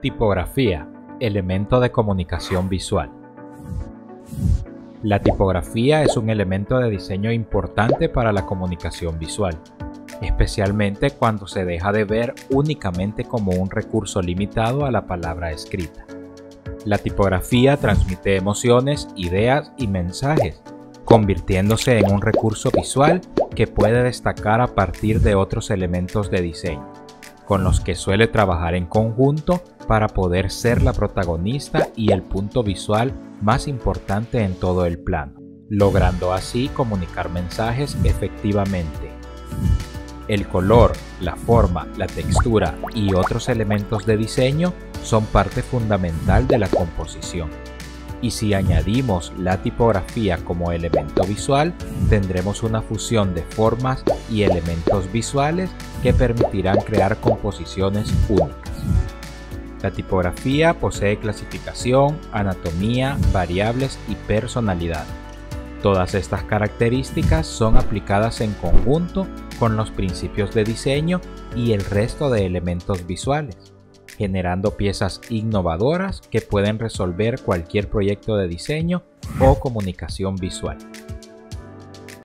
Tipografía, elemento de comunicación visual. La tipografía es un elemento de diseño importante para la comunicación visual, especialmente cuando se deja de ver únicamente como un recurso limitado a la palabra escrita. La tipografía transmite emociones, ideas y mensajes, convirtiéndose en un recurso visual que puede destacar a partir de otros elementos de diseño con los que suele trabajar en conjunto para poder ser la protagonista y el punto visual más importante en todo el plano, logrando así comunicar mensajes efectivamente. El color, la forma, la textura y otros elementos de diseño son parte fundamental de la composición y si añadimos la tipografía como elemento visual, tendremos una fusión de formas y elementos visuales que permitirán crear composiciones únicas. La tipografía posee clasificación, anatomía, variables y personalidad. Todas estas características son aplicadas en conjunto con los principios de diseño y el resto de elementos visuales generando piezas innovadoras que pueden resolver cualquier proyecto de diseño o comunicación visual.